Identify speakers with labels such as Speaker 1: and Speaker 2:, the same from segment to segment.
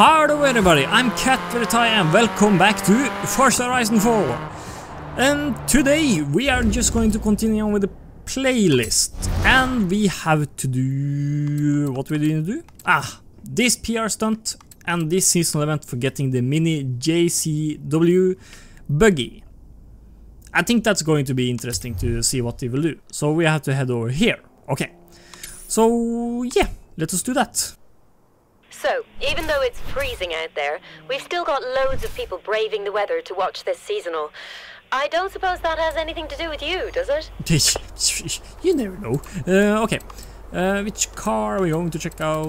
Speaker 1: Hello everybody, I'm Cat With A Tie and welcome back to Forza Horizon 4. And today we are just going to continue on with the playlist. And we have to do... what we didn't do? Ah, this PR stunt and this seasonal event for getting the mini JCW buggy. I think that's going to be interesting to see what they will do. So we have to head over here. Okay. So yeah, let us do that.
Speaker 2: So, even though it's freezing out there, we've still got loads of people braving the weather to watch this seasonal. I don't suppose that has anything to do with you, does it?
Speaker 1: you never know. Uh, okay. Uh, which car are we going to check out?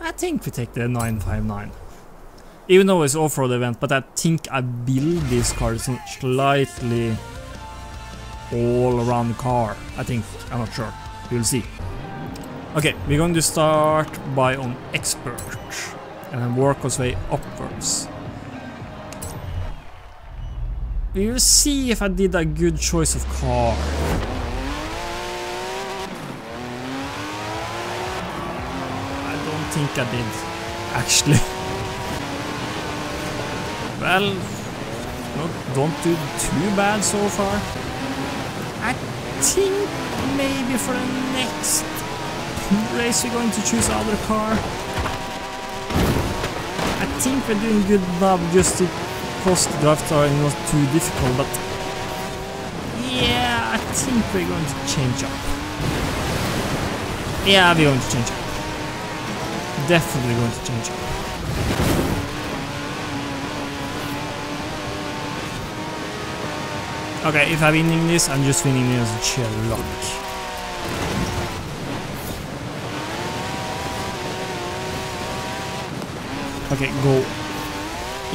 Speaker 1: I think we take the 959. Even though it's off-road event, but I think I build this car slightly all around the car. I think, I'm not sure. We'll see. Okay, we're going to start by on expert and then work our way upwards. We will see if I did a good choice of car. I don't think I did, actually. well, not, don't do too bad so far. I think maybe for the next race we're going to choose other car. I think we're doing good job just because the drafts are not too difficult, but yeah, I think we're going to change up. Yeah, we're going to change up. Definitely going to change up. Okay, if I'm winning this, I'm just winning this as luck. Okay, go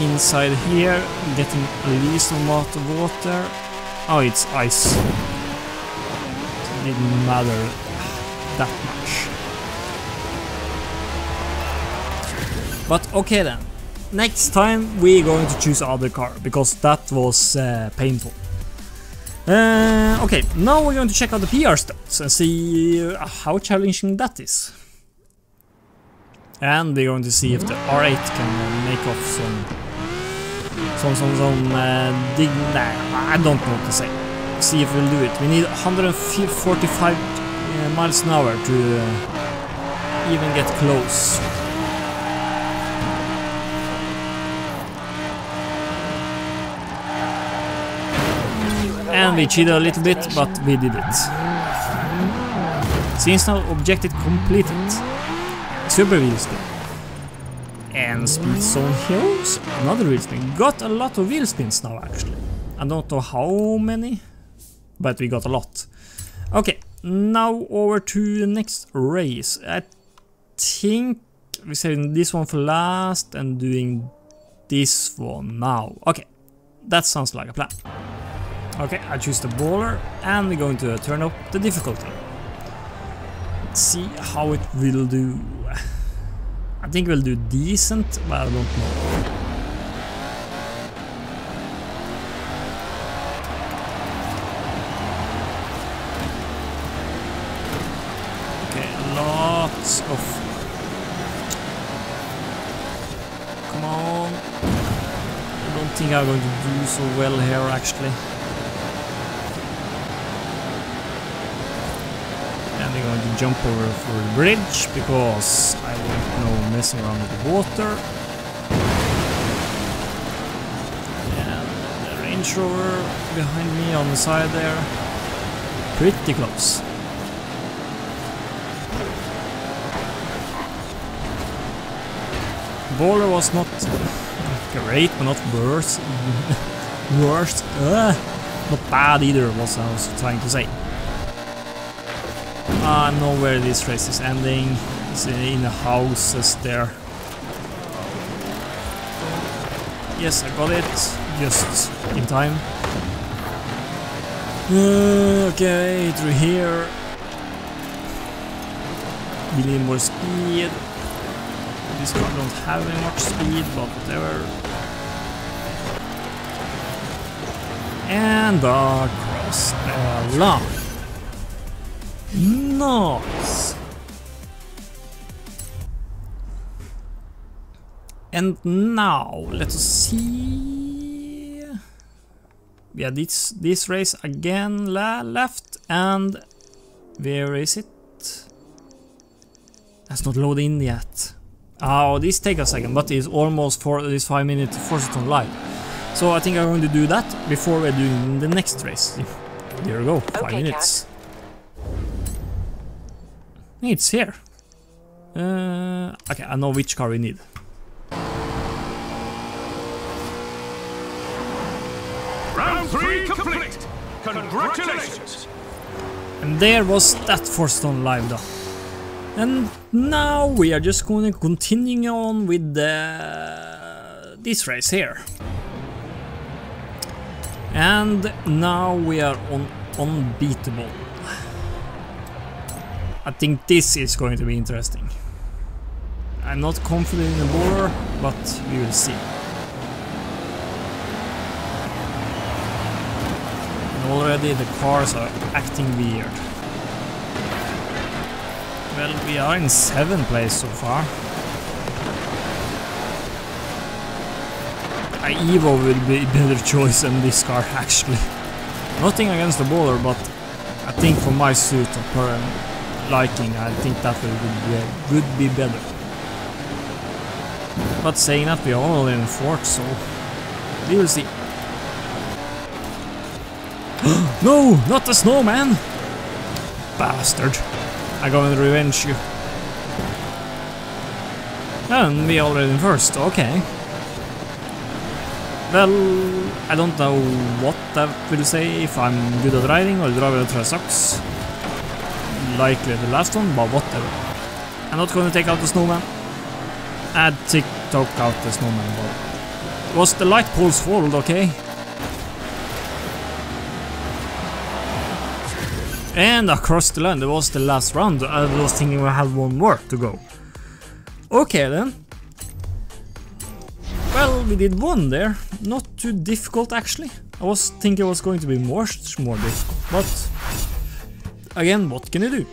Speaker 1: inside here, getting a least amount of water. Oh, it's ice. It didn't matter that much. But okay then. Next time we're going to choose other car, because that was uh, painful. Uh, okay, now we're going to check out the PR stats and see how challenging that is. And we're going to see if the R8 can make off some... Some, some, some uh, dig... Nah, I don't know what to say. See if we'll do it. We need 145 uh, miles an hour to even get close. And we cheated a little bit, but we did it. Since now objective completed. Super spin. And speed zone heroes. Another wheel spin. Got a lot of wheel spins now actually. I don't know how many, but we got a lot. Okay, now over to the next race. I think we're saving this one for last and doing this one now. Okay, that sounds like a plan. Okay, I choose the Bowler and we're going to turn up the difficulty. Let's see how it will do. I think we'll do decent, but I don't know. Okay, lots of... Come on. I don't think I'm going to do so well here actually. We're going to jump over for the bridge because I don't know messing around with the water. And the Range Rover behind me on the side there. Pretty close. Bowler was not great, but not worse. worst. Uh, not bad either, was I was trying to say. I uh, know where this race is ending. It's in the houses there. Yes, I got it. Just in time. Uh, okay, through here. We need more speed. This car don't have any much speed, but whatever. And across the line. Nice. And now, let us see. Yeah, this this race again la left and where is it? That's not loaded in yet. Oh, this take a second, but it's almost for this five minutes Forzathon Live. So I think I'm going to do that before we're doing the next race. There we go, five
Speaker 2: Okay,
Speaker 1: minutes. It's here. Uh, okay, I know which car we need.
Speaker 3: Round three complete. Congratulations.
Speaker 1: And there was that Forzathon Live though. And now we are just going to continue on with the, this race here. And now we are on unbeatable. I think this is going to be interesting. I'm not confident in the Bowler, but we will see. And already the cars are acting weird. Well, we are in 7th place so far. A Evo will be a better choice than this car actually. Nothing against the Bowler, but I think for my suit per liking, I think that will be, would be better. But saying that, we are only in 4th, so we will see. no, not the snowman! Bastard. I'm going to revenge you. And we already in first, okay. Well, I don't know what that will say, if I'm good at riding or driver try sucks. Likely the last one, but whatever. I'm not going to take out the snowman. I'd take, took out the snowman, but... Was the light pole's fault, okay? And across the line, that was the last round. I was thinking we had one more to go. Okay then. Well, we did one there. Not too difficult actually. I was thinking it was going to be much more difficult, but again, what can you do?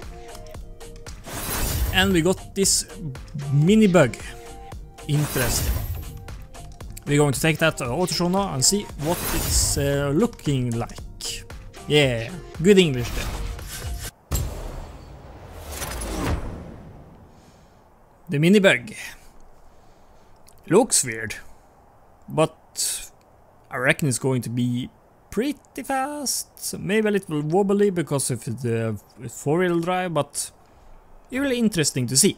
Speaker 1: And we got this mini bug. Interesting. We're going to take that to Autoshow now and see what it's uh, looking like. Yeah, good English there. The mini bug. Looks weird, but I reckon it's going to be pretty fast. Maybe a little wobbly because of the four-wheel drive, but really interesting to see.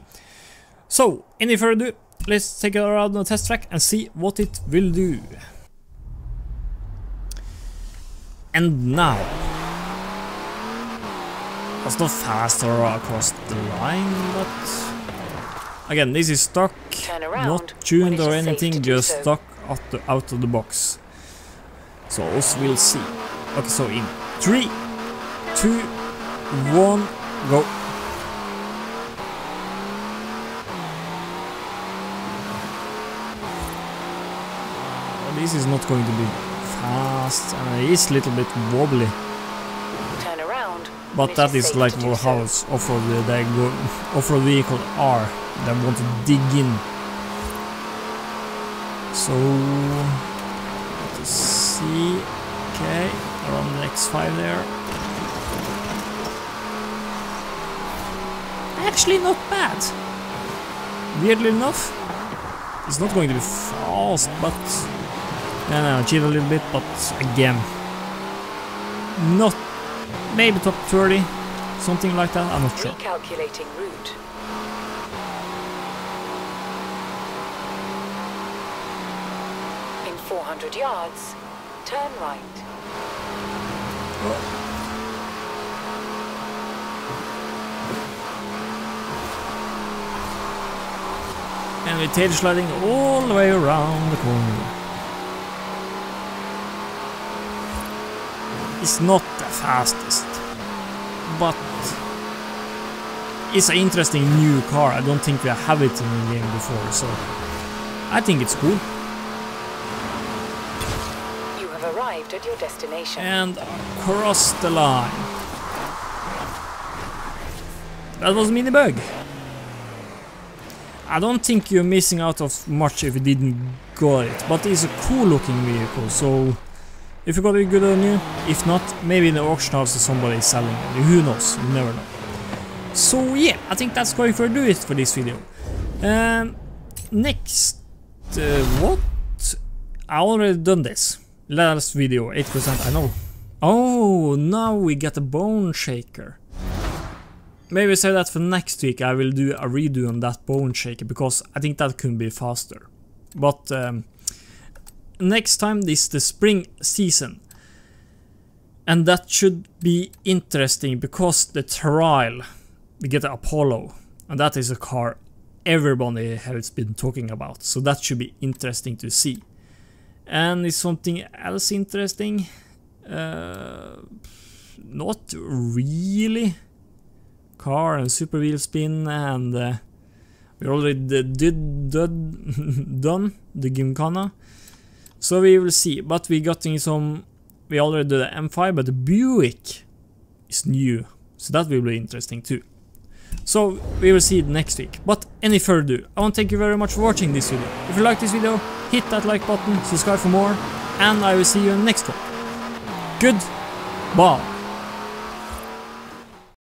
Speaker 1: So, any further ado, let's take it around the test track and see what it will do. And now, it's not faster across the line, but Again, this is stock, not tuned or anything, just stock out, the, out of the box. So we'll see. Okay, so in three, two, one, go. This is not going to be fast, and it is a little bit wobbly.
Speaker 2: Turn around.
Speaker 1: But that is like
Speaker 2: do
Speaker 1: more
Speaker 2: so.
Speaker 1: off-road uh, off-road vehicle are. They want to dig in. So let's see. Okay, around the X5 there. Actually, not bad. Weirdly enough, it's not going to be fast, but no, no, cheat a little bit. But again, not maybe top 30, something like that. I'm not sure.
Speaker 2: Recalculating route. In 400 yards, turn right.
Speaker 1: And we're tail sliding all the way around the corner. It's not the fastest, but it's an interesting new car. I don't think we have it in the game before, so I think it's cool.
Speaker 2: You your destination.
Speaker 1: And across the line. that was mini bug. I don't think you're missing out of much if you didn't got it, but it's a cool looking vehicle, so if you got it good on you, if not, maybe in the auction house somebody is selling it, who knows, you never know. So yeah, I think that's going to do it for this video. Um, next, uh, what? I already done this. Last video, 8%, I know. Oh, now we get a bone shaker. Maybe say that for next week I will do a redo on that bone shaker because I think that could be faster. But um, next time this is the spring season. And that should be interesting because the trial, we get Apollo. And that is a car everybody has been talking about. So that should be interesting to see. And is something else interesting? Uh, not really car and super wheel spin and uh, we already did, did, done the Gymkhana. So we will see, but we got in some, we already did the M5, but the Buick is new, so that will be interesting too. So we will see it next week. But any further I want to thank you very much for watching this video. If you like this video, hit that like button, subscribe for more, and I will see you in the next one. Goodbye.